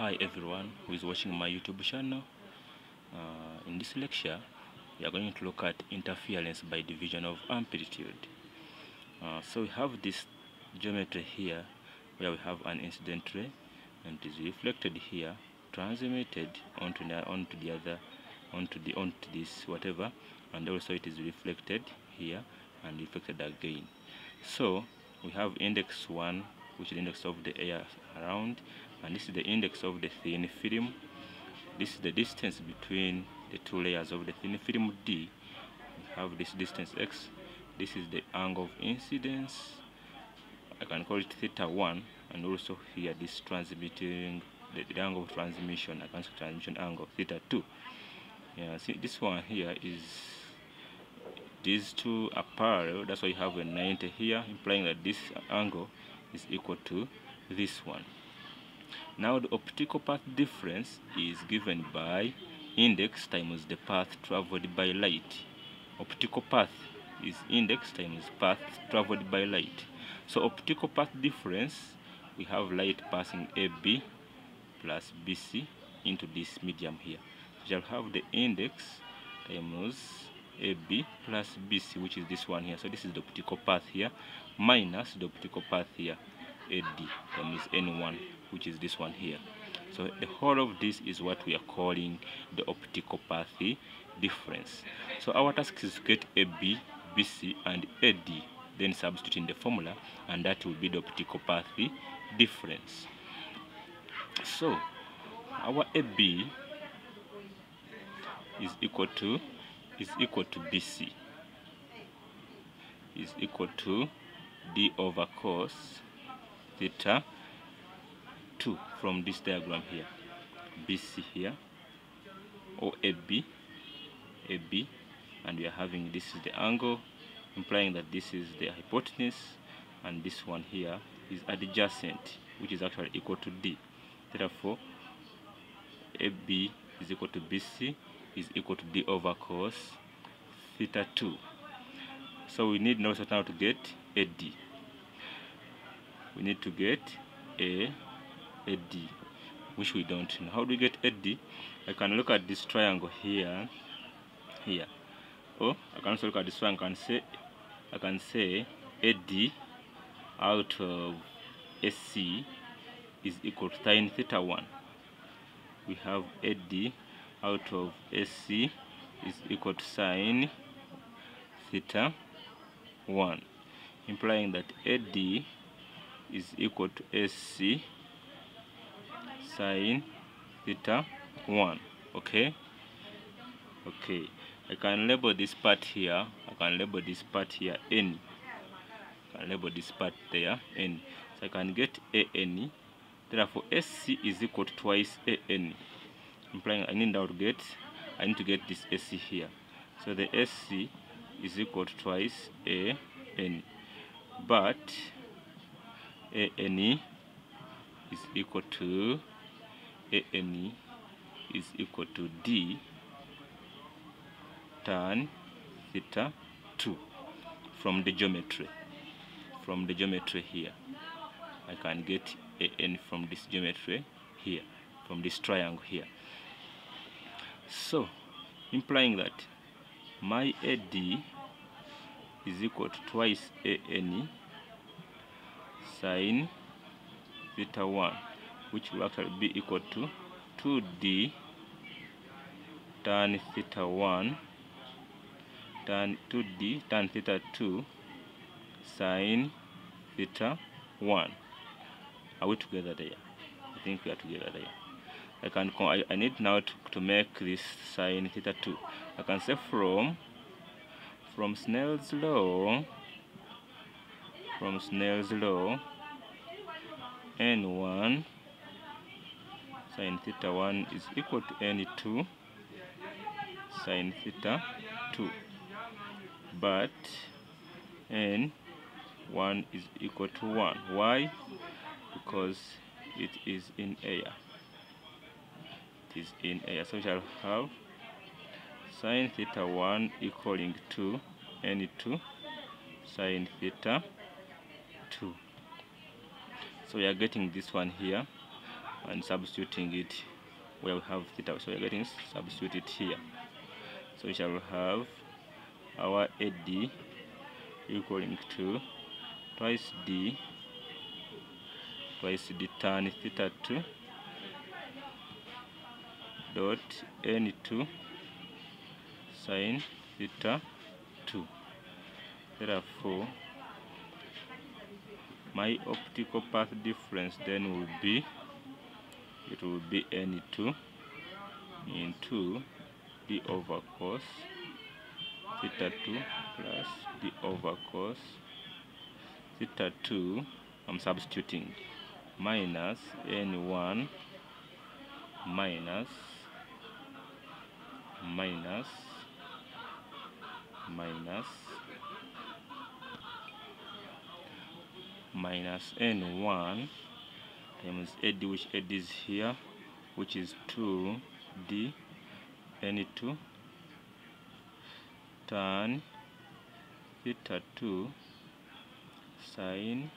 Hi everyone who is watching my YouTube channel. Uh, in this lecture, we are going to look at interference by division of amplitude. Uh, so we have this geometry here where we have an incident ray and it is reflected here, transmitted onto the, onto the other, onto the onto this whatever, and also it is reflected here and reflected again. So we have index 1 which is the index of the air around and this is the index of the thin film. This is the distance between the two layers of the thin film D. We have this distance x. This is the angle of incidence. I can call it theta 1 and also here this transmitting the, the angle of transmission. I can say transmission angle theta 2 yeah see this one here is these two are parallel. That's why you have a 90 here implying that this angle is equal to this one now the optical path difference is given by index times the path traveled by light. Optical path is index times path traveled by light. So optical path difference we have light passing AB plus BC into this medium here. So we shall have the index times AB plus BC which is this one here. So this is the optical path here minus the optical path here. AD times N1 which is this one here. So the whole of this is what we are calling the optical path difference. So our task is to get AB BC and AD then substitute in the formula and that will be the optical path difference. So our AB is equal to is equal to BC is equal to D over cos theta 2 from this diagram here. BC here, or AB, AB, and we are having this is the angle, implying that this is the hypotenuse, and this one here is adjacent, which is actually equal to D. Therefore, AB is equal to BC is equal to D over cos theta 2. So we need now to get AD. We need to get AD. AD, which we don't know. How do we get AD? I can look at this triangle here, here. Oh, I can also look at this one. I can say, I can say AD out of SC is equal to sine theta 1. We have AD out of SC is equal to sine theta 1 implying that AD is equal to SC sine theta 1 okay? Okay I can label this part here I can label this part here N. I can label this part there N. So I can get AN therefore SC is equal to twice AN implying I need now to get I need to get this SC here. So the SC is equal to twice AN but ANE is equal to ANE is equal to D tan theta 2 from the geometry from the geometry here. I can get AN from this geometry here from this triangle here. So implying that my AD is equal to twice ANE sine theta 1 which will actually be equal to 2d tan theta 1 tan 2d tan theta 2 sine theta 1 are we together there? I think we are together there. I can I, I need now to, to make this sine theta 2 I can say from from Snell's law from Snell's law n1 sine theta 1 is equal to n2 sine theta 2 but n1 is equal to 1 why? Because it is in air. It is in air. So we shall have sine theta 1 equaling to n2 sine theta 2 so we are getting this one here and substituting it where we have theta so we're getting substituted it here. So we shall have our AD equaling to twice D twice D tan theta 2 dot N2 sin theta 2 therefore my optical path difference then will be it will be n2 into d over cos theta 2 plus d over cos theta 2 I'm substituting minus n1 minus minus minus minus n1 times ad which ad is here which is 2d n2 tan theta 2 sine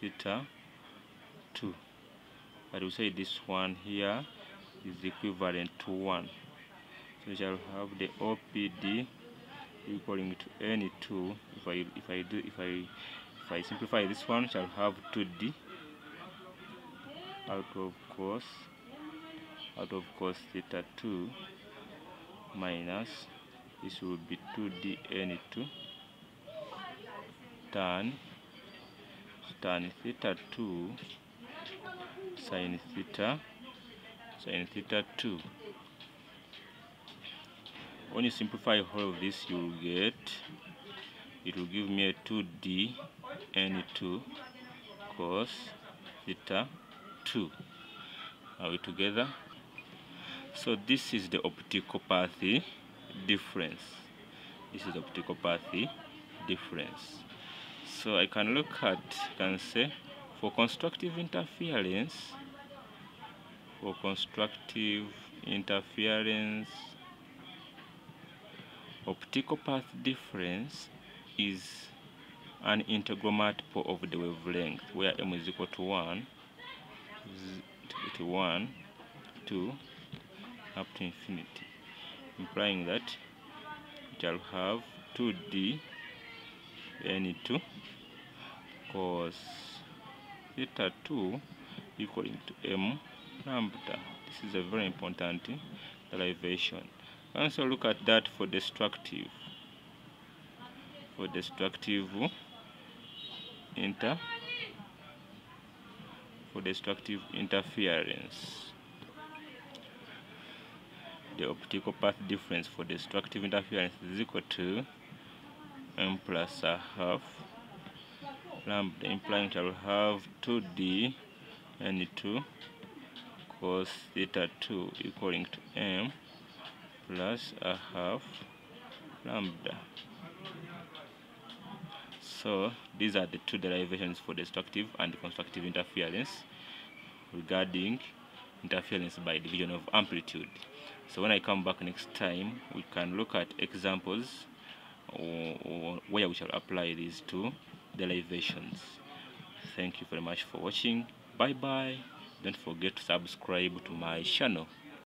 theta 2 but we say this one here is equivalent to 1 so we shall have the OPD equaling to n2 if I if I do if I if I simplify this one shall have 2d out of cos out of cos theta 2 minus this will be 2d n2 tan tan theta 2 sine theta sine theta 2 when you simplify all of this you will get it will give me a 2d n2 cos theta 2 are we together? So this is the opticopathy path difference. This is optical path difference. So I can look at can say for constructive interference for constructive interference optical path difference is an integral multiple of the wavelength where m is equal to 1 to 1 2, up to infinity implying that it shall have 2d n2 cos theta 2 equaling to m lambda. This is a very important derivation. Also look at that for destructive for destructive inter for destructive interference. The optical path difference for destructive interference is equal to m plus a half lambda implying it will have 2d n 2 cos theta 2 equaling to m plus a half lambda. So these are the two derivations for destructive and constructive interference regarding interference by division of amplitude. So when I come back next time we can look at examples or where we shall apply these two derivations. Thank you very much for watching. Bye bye don't forget to subscribe to my channel